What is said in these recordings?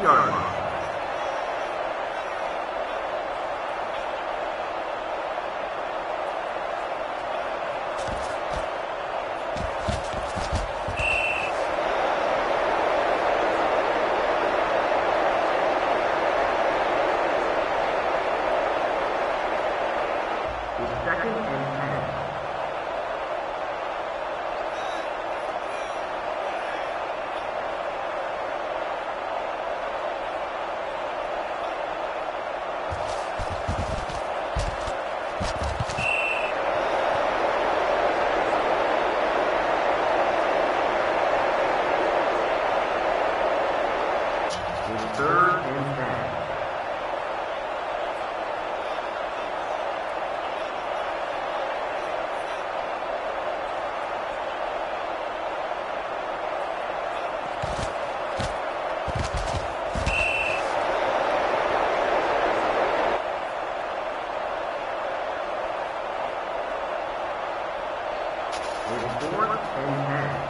26-yard line. It's second and 10. It's third and 10. It's fourth and 10.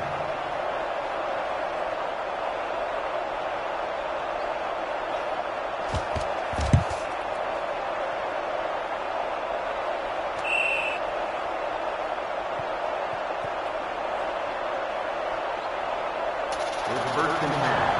It's first and 10.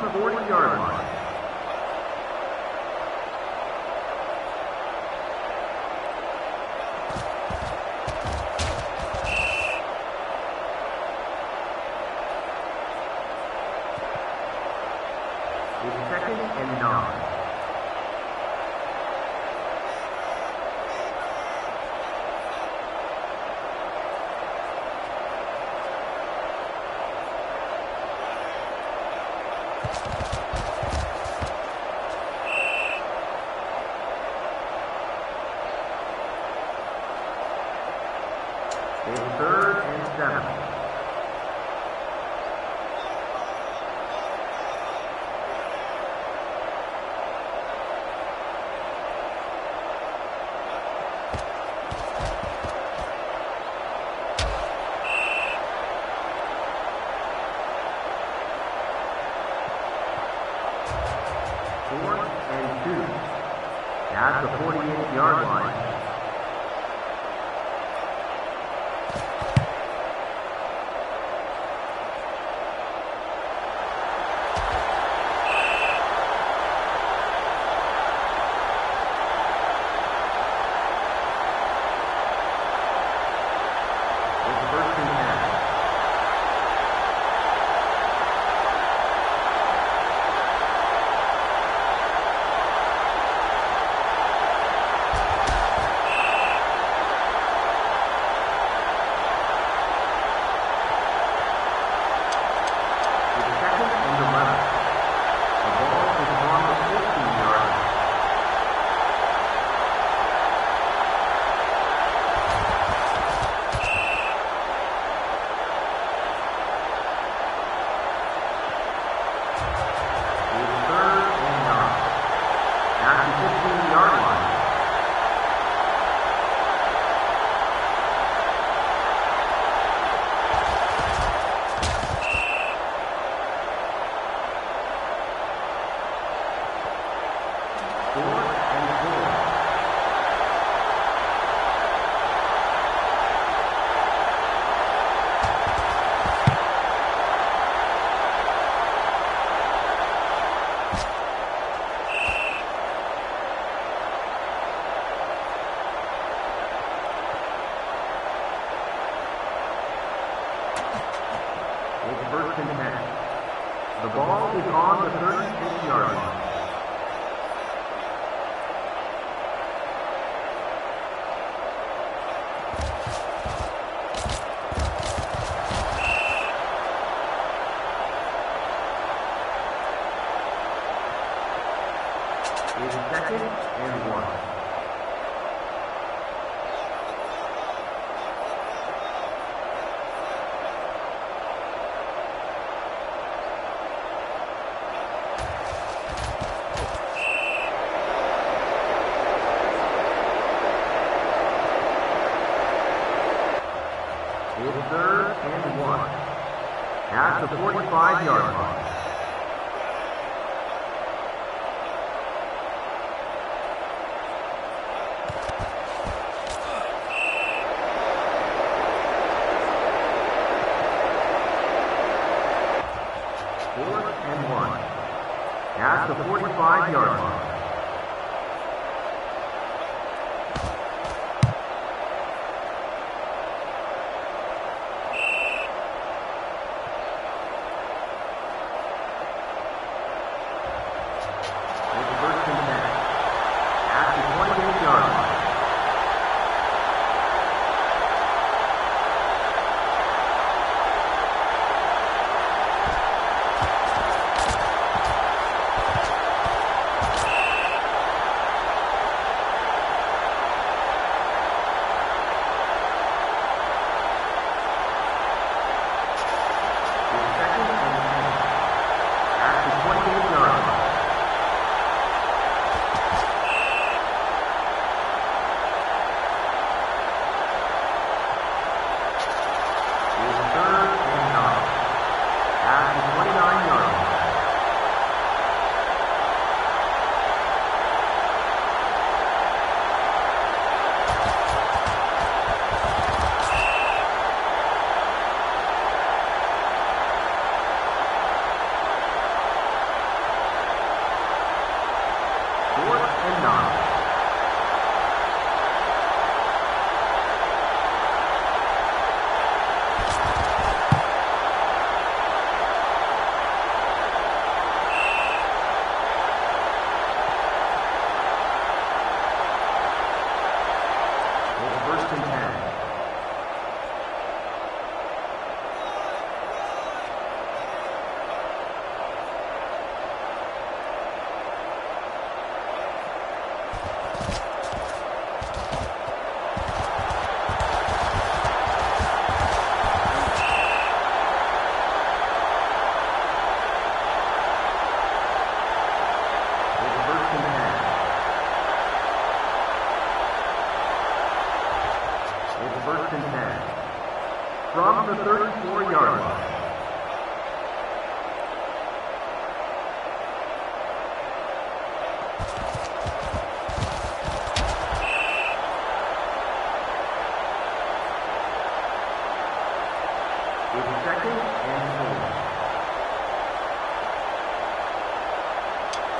the 40-yard line.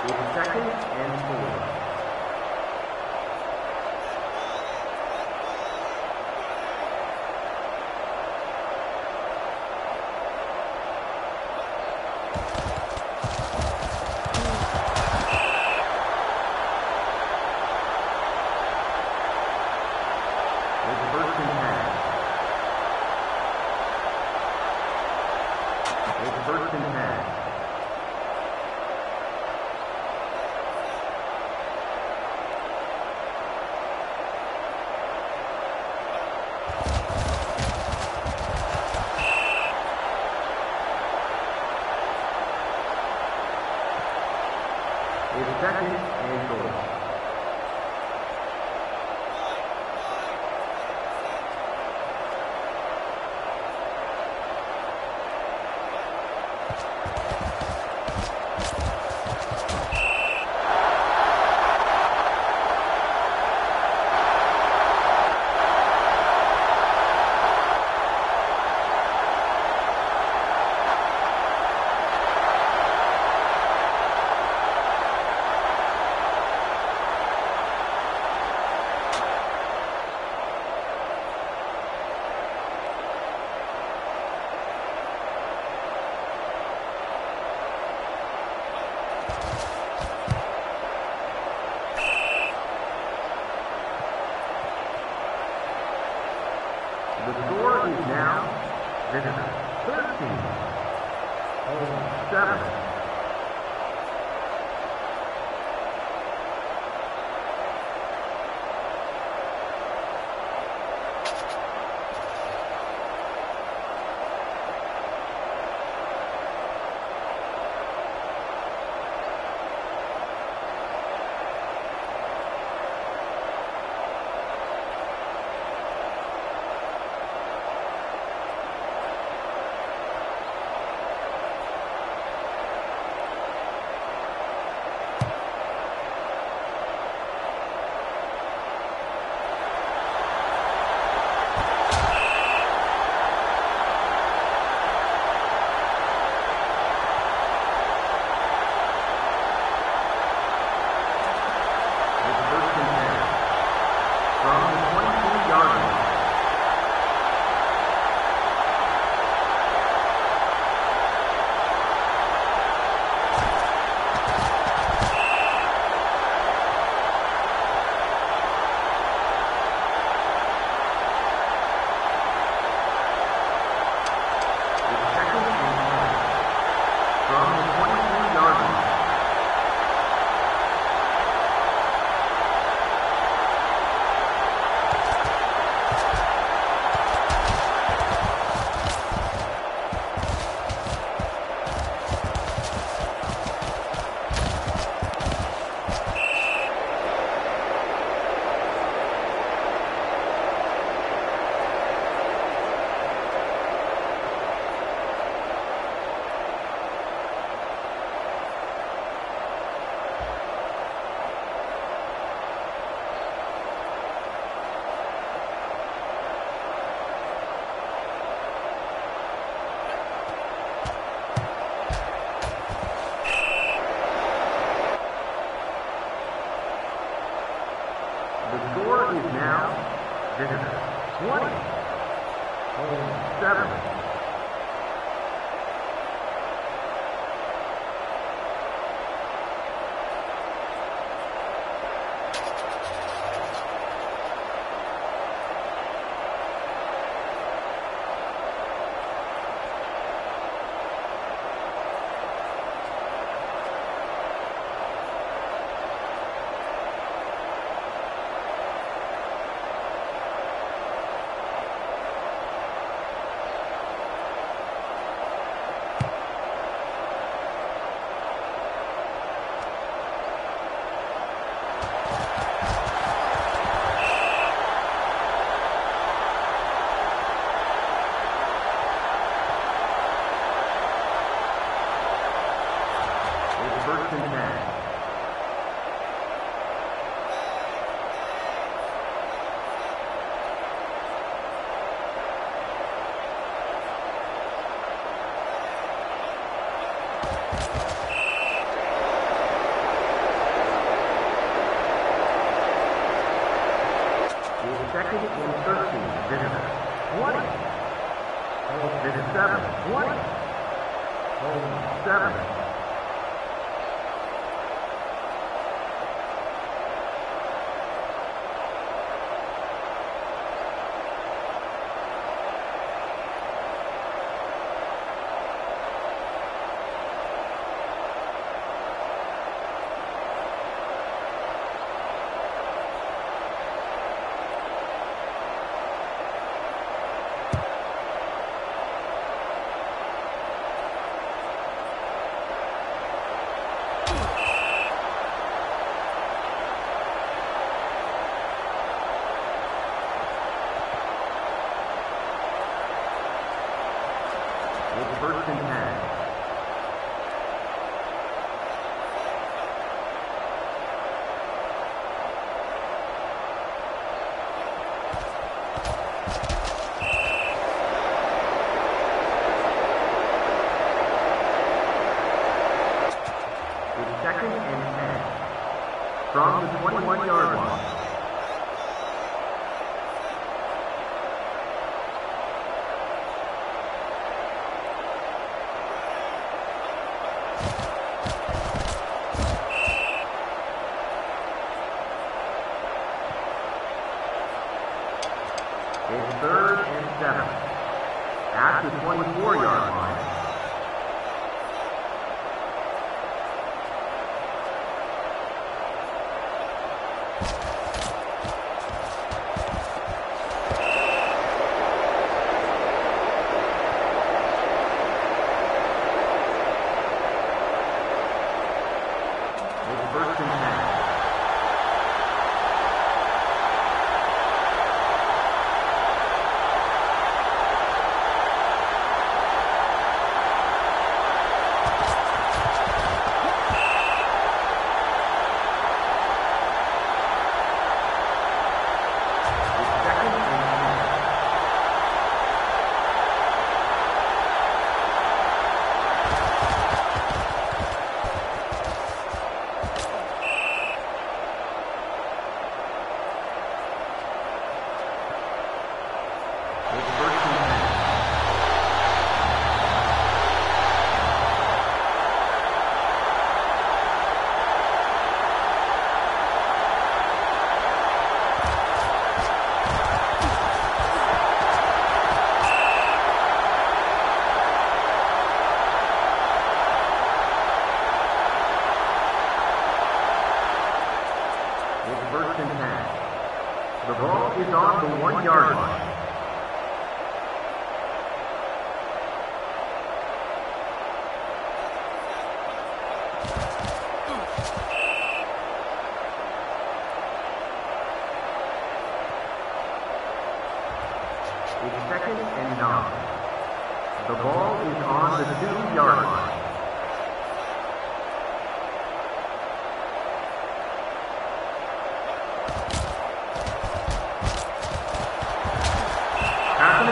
It's second and four.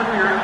Pass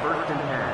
first and 10.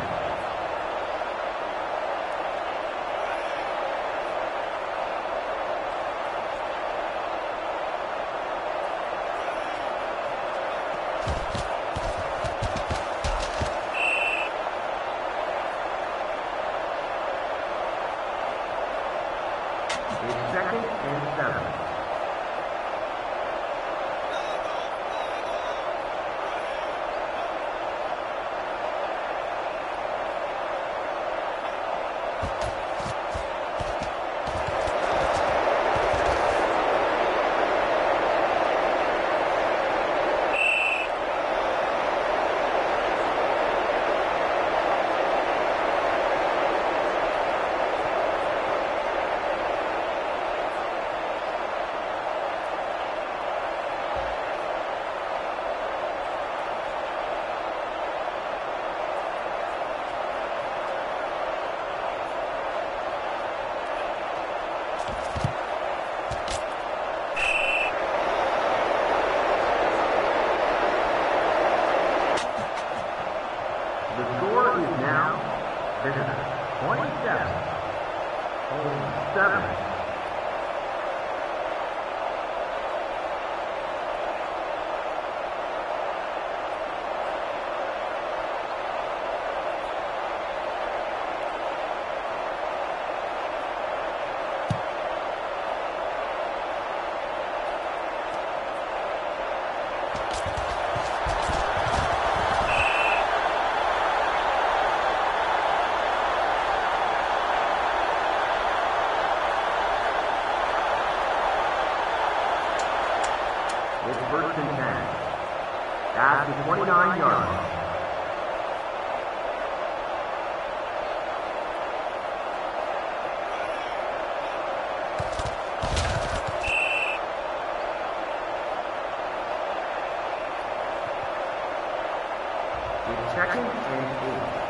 Second and eight.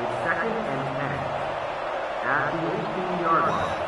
It's second and 10 at the 18-yard line.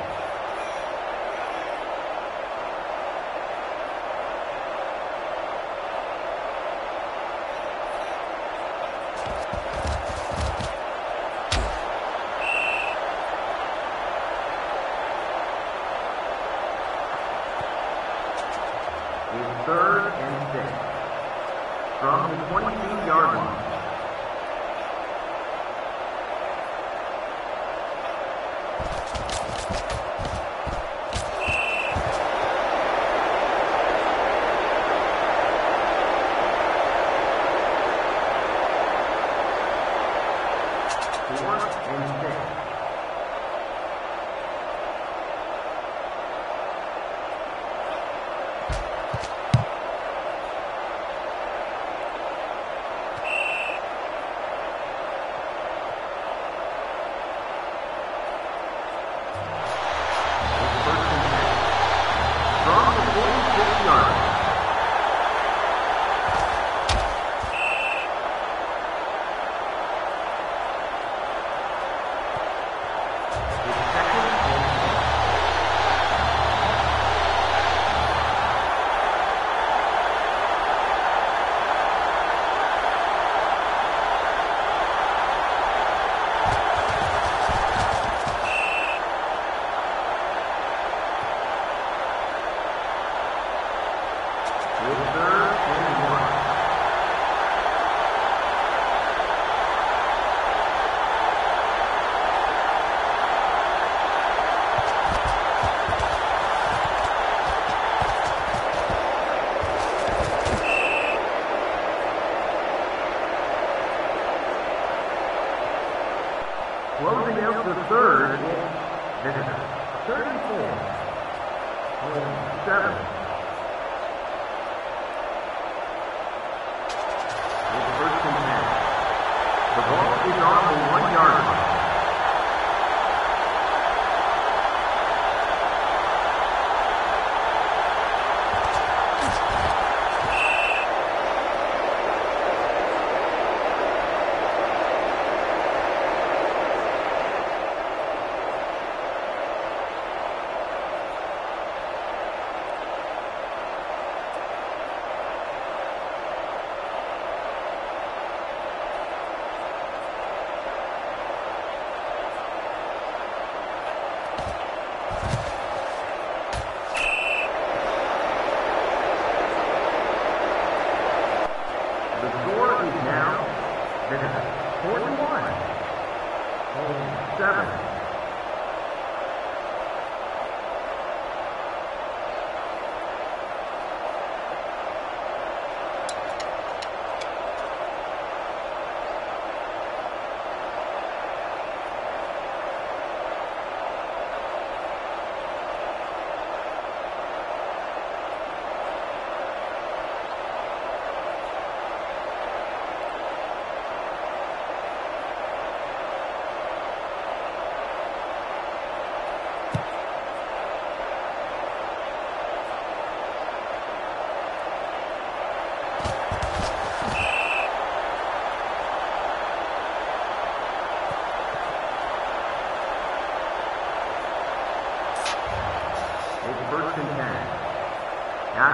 Home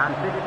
and City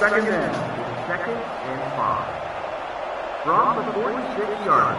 Second down. Second and five. From the 46-yard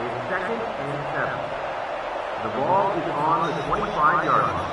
is second and seven. The ball is on the 25-yard line.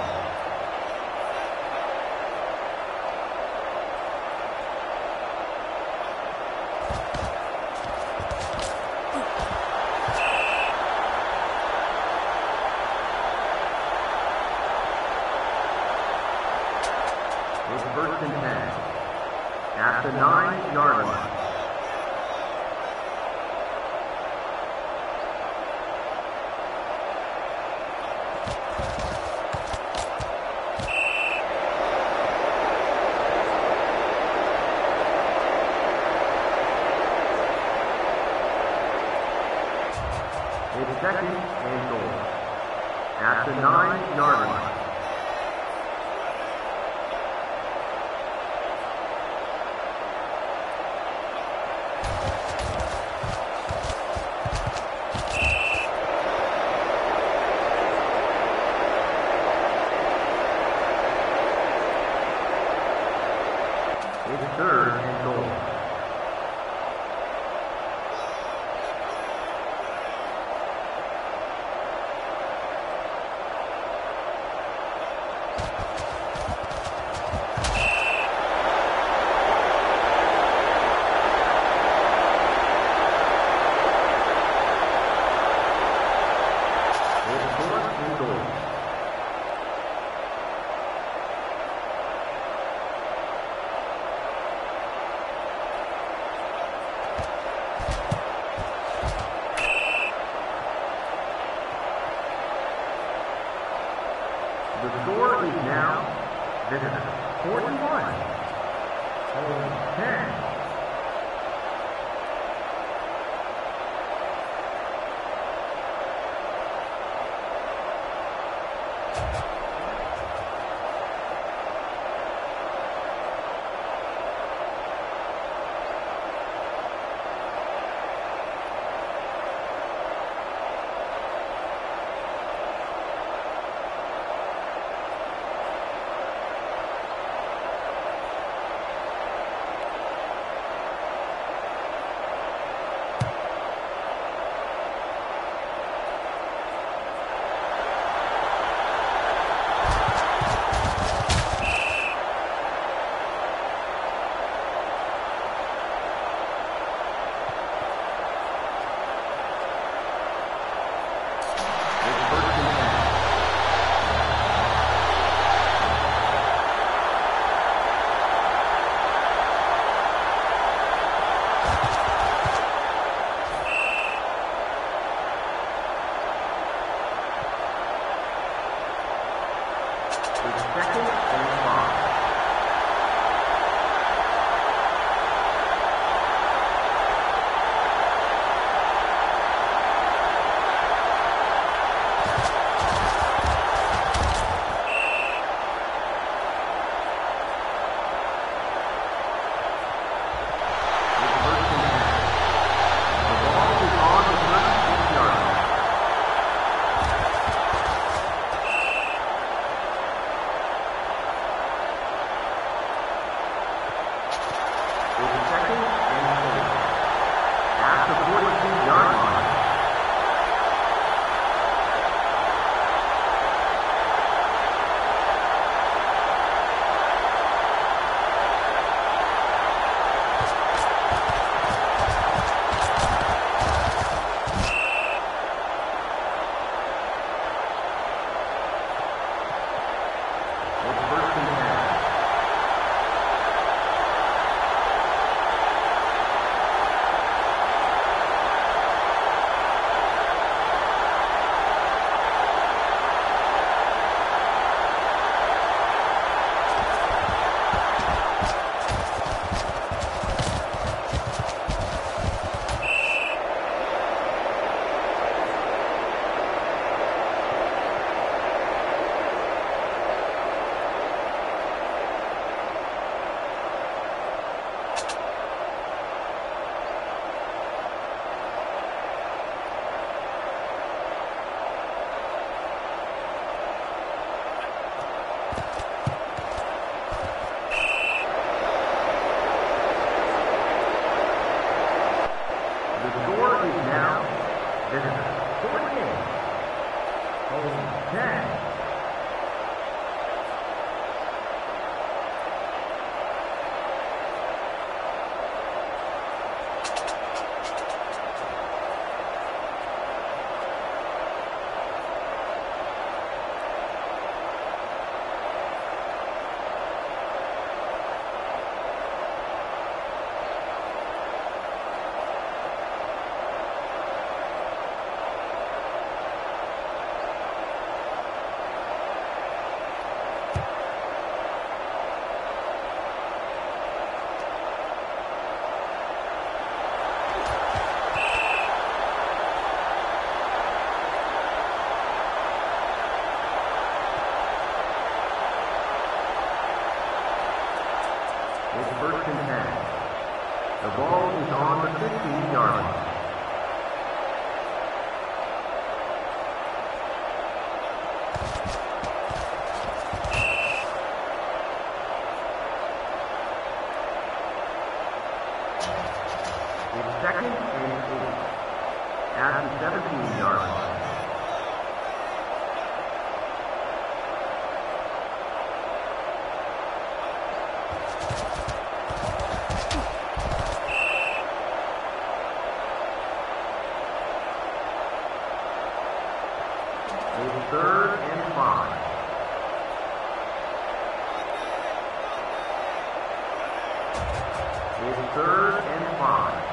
third and five.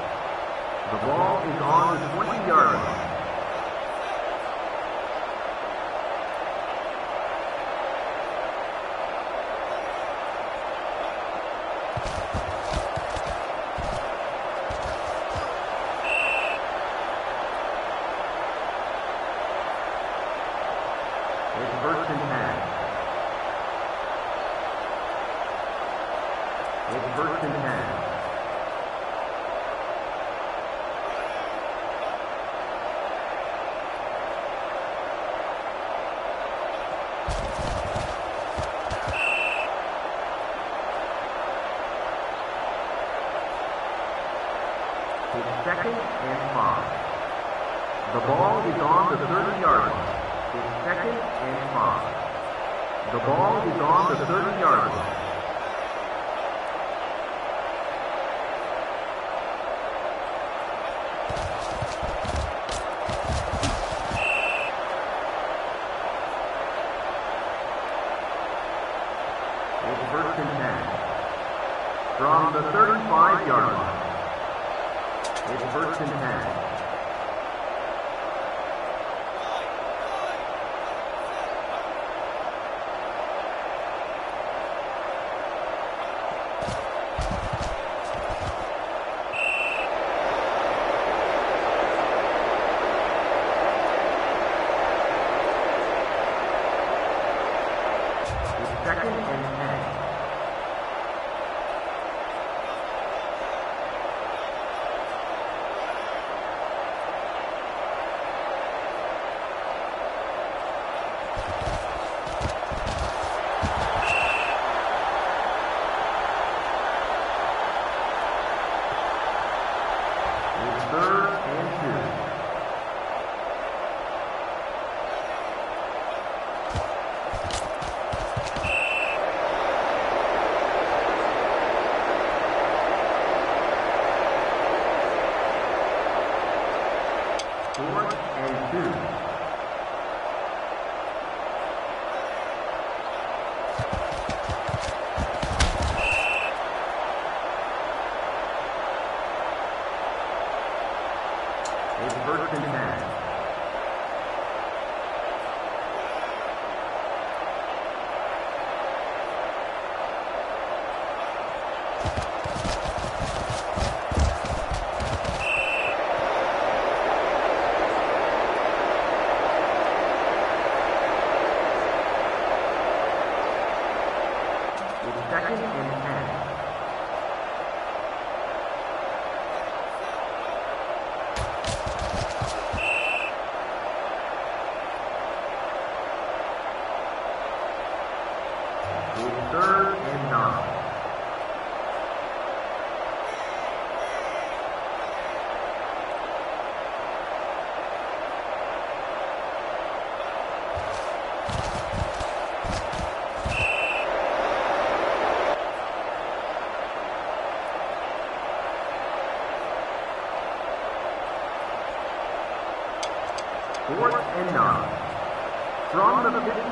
The ball is on the 20-yard line. From the